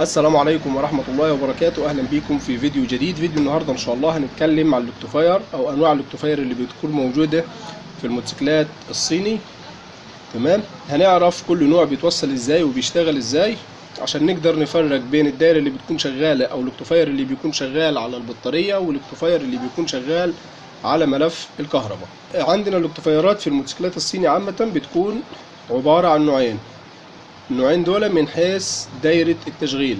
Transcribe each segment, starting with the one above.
السلام عليكم ورحمة الله وبركاته. أهلا بيكم في فيديو جديد. فيديو النهاردة إن شاء الله هنتكلم عن الاكتوفاير أو أنواع الاكتوفاير اللي بتكون موجودة في الموتوسيكلات الصيني. تمام؟ هنعرف كل نوع بيتوصل إزاي وبيشتغل إزاي عشان نقدر نفرق بين الدايرة اللي بتكون شغالة أو الاكتوفاير اللي بيكون شغال على البطارية والاكتوفاير اللي بيكون شغال على ملف الكهرباء. عندنا الاكتوفايرات في الموتوسيكلات الصيني عامة بتكون عبارة عن نوعين. النوعين دول من حيث دايرة التشغيل.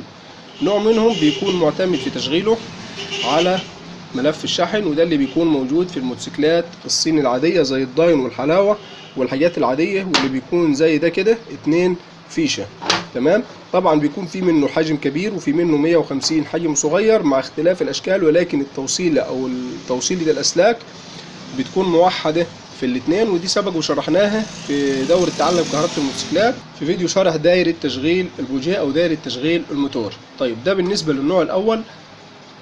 نوع منهم بيكون معتمد في تشغيله على ملف الشحن وده اللي بيكون موجود في الموتوسيكلات الصيني العادية زي الداين والحلاوة والحاجات العادية واللي بيكون زي ده كده اتنين فيشة. تمام؟ طبعا بيكون في منه حجم كبير وفي منه 150 حجم صغير مع اختلاف الأشكال ولكن التوصيلة أو توصيلة الأسلاك بتكون موحدة في الاثنين ودي سبق وشرحناها في دورة تعلم كهرباء الموتوسيكلات في فيديو شرح دايرة تشغيل البوجيه أو دايرة تشغيل الموتور. طيب ده بالنسبة للنوع الأول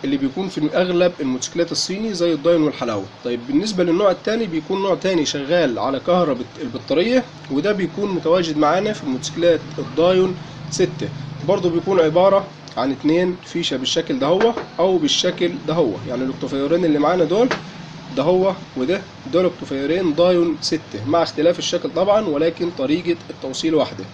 اللي بيكون في أغلب الموتوسيكلات الصيني زي الداين والحلاوة. طيب بالنسبة للنوع الثاني بيكون نوع تاني شغال على كهرباء البطارية وده بيكون متواجد معانا في الموتوسيكلات الداين 6 برضه بيكون عبارة عن اتنين فيشة بالشكل ده هو أو بالشكل ده هو. يعني الاكتوفيرين اللي معانا دول ده هو وده دول اكتوفيرين دايون 6 مع اختلاف الشكل طبعا ولكن طريقة التوصيل واحدة.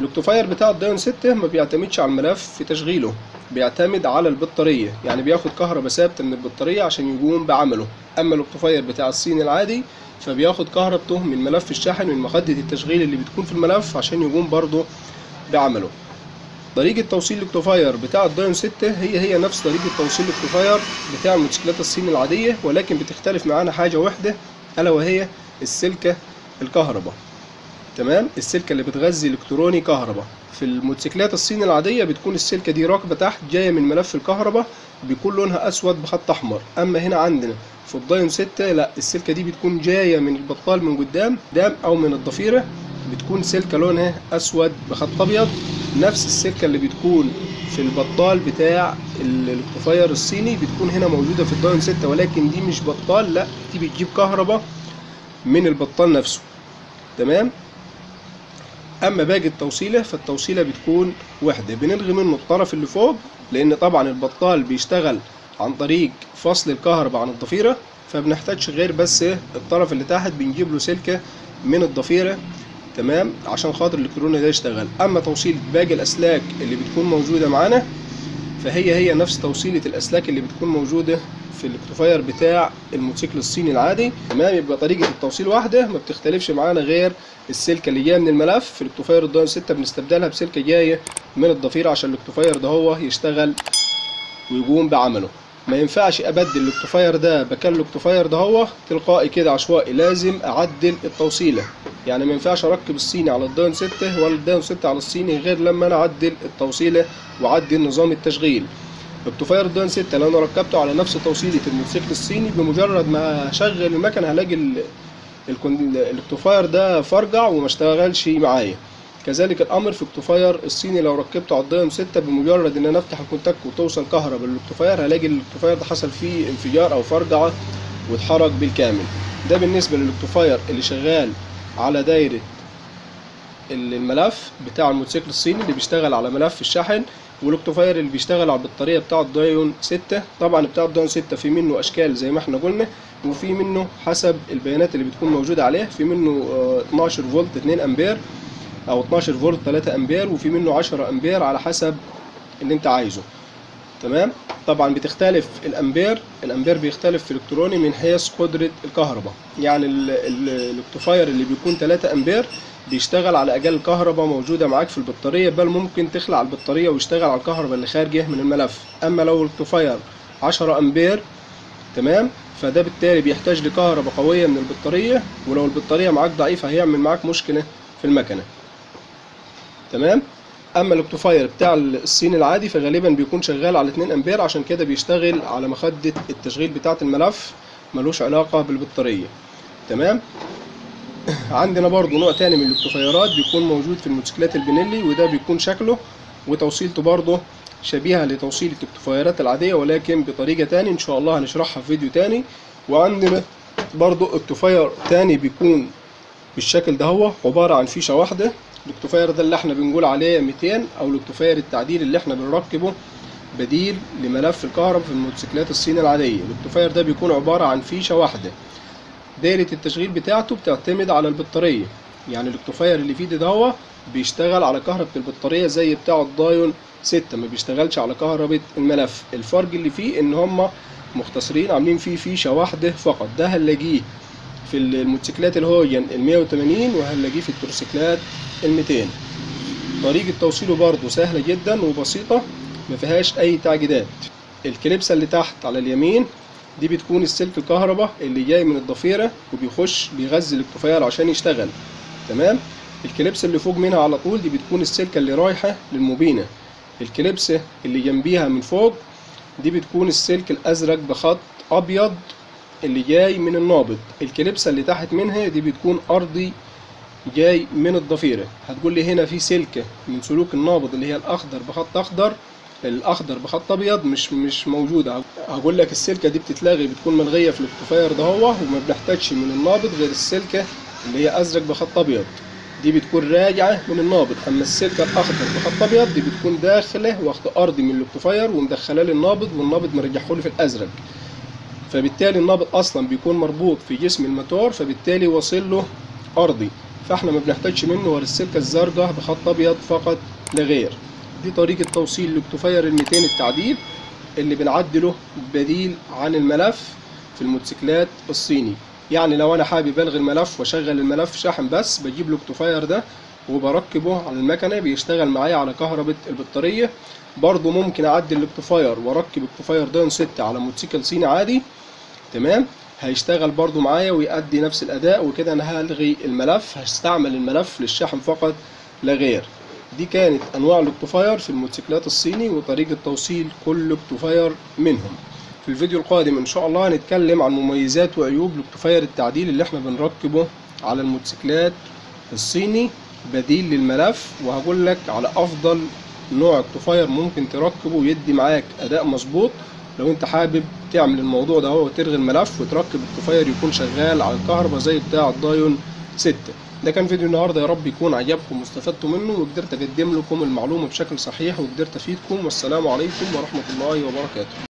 الاكتوفاير بتاع الدايون 6 ما بيعتمدش على الملف في تشغيله بيعتمد على البطارية. يعني بياخد كهرباء ثابتة من البطارية عشان يقوم بعمله. أما الاكتوفاير بتاع الصين العادي فبياخد كهربته من ملف الشحن من مخدة التشغيل اللي بتكون في الملف عشان يقوم برضه بعمله. طريقة توصيل الاكتوفاير بتاع الدايون 6 هي هي نفس طريقة توصيل الاكتوفاير بتاع الموتوسيكلات الصين العادية ولكن بتختلف معانا حاجة واحدة ألا وهي السلكة الكهرباء. تمام؟ السلكة اللي بتغذي إلكتروني كهرباء. في الموتوسيكلات الصين العادية بتكون السلكة دي راكبة تحت جاية من ملف الكهرباء بيكون لونها أسود بخط أحمر. أما هنا عندنا في الدايون 6 لا السلكة دي بتكون جاية من البطارية من قدام قدام أو من الضفيرة. بتكون سلكة لونها أسود بخط أبيض. نفس السلكة اللي بتكون في البطال بتاع الاكتوفاير الصيني بتكون هنا موجودة في الداين 6 ولكن دي مش بطال لا دي بتجيب كهرباء من البطال نفسه. تمام؟ أما باقي التوصيلة فالتوصيلة بتكون وحدة بنلغي منه الطرف اللي فوق لأن طبعا البطال بيشتغل عن طريق فصل الكهرباء عن الضفيرة فبنحتاجش غير بس الطرف اللي تحت بنجيب له سلكة من الضفيرة. تمام؟ عشان خاطر الالكتروني ده يشتغل. أما توصيل باقي الأسلاك اللي بتكون موجودة معانا فهي هي نفس توصيلة الأسلاك اللي بتكون موجودة في الأكتوفاير بتاع الموتوسيكل الصيني العادي. تمام؟ يبقى طريقة التوصيل واحدة ما بتختلفش معانا غير السلكة اللي جاية من الملف. في الأكتوفاير الداين 6 بنستبدلها بسلكة جاية من الضفيره عشان الأكتوفاير ده هو يشتغل ويقوم بعمله. ما ينفعش أبدل الاكتوفاير ده مكان الاكتوفاير ده هو تلقائي كده عشوائي لازم أعدل التوصيلة. يعني ما ينفعش أركب الصيني على الدايون 6 ولا الدايون 6 على الصيني غير لما أنا أعدل التوصيلة وأعدل نظام التشغيل. اكتوفاير الدايون 6 لو أنا ركبته على نفس توصيلة الموتوسيكل الصيني بمجرد ما أشغل المكنة هلاقي الاكتوفاير ده فرقع وما اشتغلش معايا. كذلك الأمر في اكتوفاير الصيني لو ركبته على الدايون 6 بمجرد ان أنا افتح الكونتاك وتوصل كهرباء. للاكتوفاير هلاقي الاكتوفاير ده حصل فيه انفجار أو فرقعة واتحرق بالكامل. ده بالنسبة للاكتوفاير اللي شغال على دايرة الملف بتاع الموتوسيكل الصيني اللي بيشتغل على ملف الشحن والاكتوفاير اللي بيشتغل على البطارية بتاع الدايون 6 طبعا بتاع الدايون 6 في منه أشكال زي ما إحنا قلنا وفي منه حسب البيانات اللي بتكون موجودة عليه في منه 12 فولت 2 أمبير. أو 12 فولت 3 أمبير وفي منه 10 أمبير على حسب اللي أنت عايزه. تمام؟ طبعا بتختلف الأمبير الأمبير بيختلف في الإلكتروني من حيث قدرة الكهرباء. يعني الاكتوفاير اللي بيكون 3 أمبير بيشتغل على أقل كهرباء موجودة معاك في البطارية بل ممكن تخلع البطارية ويشتغل على الكهرباء اللي خارجة من الملف. أما لو الاكتوفاير 10 أمبير تمام؟ فده بالتالي بيحتاج لكهرباء قوية من البطارية ولو البطارية معاك ضعيفة هيعمل معاك مشكلة في المكنة. تمام؟ أما الاكتوفاير بتاع الصين العادي فغالبا بيكون شغال على 2 أمبير عشان كده بيشتغل على مخدة التشغيل بتاعة الملف ملوش علاقة بالبطارية. تمام؟ عندنا برضو نوع تاني من الاكتوفايرات بيكون موجود في الموتوسيكلات البنيلي وده بيكون شكله وتوصيلته برضو شبيهة لتوصيل الاكتوفايرات العادية ولكن بطريقة تاني إن شاء الله هنشرحها في فيديو تاني. وعندنا برضو اكتوفاير تاني بيكون بالشكل ده هو عبارة عن فيشة واحدة. الاكتوفاير ده اللي إحنا بنقول عليه 200 أو الاكتوفاير التعديل اللي إحنا بنركبه بديل لملف الكهرباء في الموتوسيكلات الصيني العادية. الاكتوفاير ده بيكون عبارة عن فيشة واحدة. دايرة التشغيل بتاعته بتعتمد على البطارية. يعني الاكتوفاير اللي ده هو بيشتغل على كهرباء البطارية زي بتاع الدايون 6 ما بيشتغلش على كهرباء الملف. الفرق اللي فيه إن هما مختصرين عاملين فيه فيشة واحدة فقط. ده هنلاقيه. في الموتوسيكلات الهوجن ال 180 وهنلاقيه في التروسيكلات ال 200 طريقة توصيله برضه سهلة جدا وبسيطة ما فيهاش أي تعقيدات. الكليبسة اللي تحت على اليمين دي بتكون السلك الكهرباء اللي جاي من الضفيرة وبيخش بيغذي الاكتوفاير عشان يشتغل. تمام؟ الكليبس اللي فوق منها على طول دي بتكون السلكة اللي رايحة للموبينة الكليبسة اللي جنبيها من فوق دي بتكون السلك الأزرق بخط أبيض اللي جاي من النابض. الكليبسة اللي تحت منها دي بتكون أرضي جاي من الضفيرة. هتقول لي هنا في سلكة من سلوك النابض اللي هي الأخضر بخط أخضر. الأخضر بخط أبيض مش مش موجودة. هقول لك السلكة دي بتتلغي بتكون ملغية في الاكتوفاير ده هو وما بنحتاجش من النابض غير السلكة اللي هي أزرق بخط أبيض. دي بتكون راجعة من النابض. أما السلكة الأخضر بخط أبيض دي بتكون داخلة واخد أرضي من الاكتوفاير ومدخلاه للنابض والنابض مرجعه لي في الأزرق. فبالتالي النابض أصلا بيكون مربوط في جسم الموتور فبالتالي واصل له أرضي. فإحنا ما بنحتاجش منه غير السلكة الزرقاء بخط أبيض فقط لا غير. دي طريقة توصيل الاكتوفاير ال 200 التعديل اللي بنعدله بديل عن الملف في الموتوسيكلات الصيني. يعني لو أنا حابب ألغي الملف وأشغل الملف شاحن بس بجيب الاكتوفاير ده وبركبه على المكنة بيشتغل معايا على كهرباء البطارية. برضو ممكن أعدل الاكتوفاير وأركب اكتوفاير دايون 6 على موتوسيكل صيني عادي. تمام؟ هيشتغل برضو معايا ويأدي نفس الأداء وكده أنا هلغي الملف هستعمل الملف للشحن فقط لا غير. دي كانت أنواع الاكتوفاير في الموتوسيكلات الصيني وطريقة توصيل كل اكتوفاير منهم. في الفيديو القادم إن شاء الله هنتكلم عن مميزات وعيوب الاكتوفاير التعديل اللي إحنا بنركبه على الموتوسيكلات الصيني. بديل للملف وهقول لك على أفضل نوع اكتوفاير ممكن تركبه ويدي معاك أداء مظبوط. لو أنت حابب تعمل الموضوع ده هو وتلغي الملف وتركب اكتوفاير يكون شغال على الكهرباء زي بتاع الدايون 6 ده كان فيديو النهارده يا رب يكون عجبكم واستفدتوا منه وقدرت أقدم لكم المعلومة بشكل صحيح وقدرت أفيدكم. والسلام عليكم ورحمة الله وبركاته.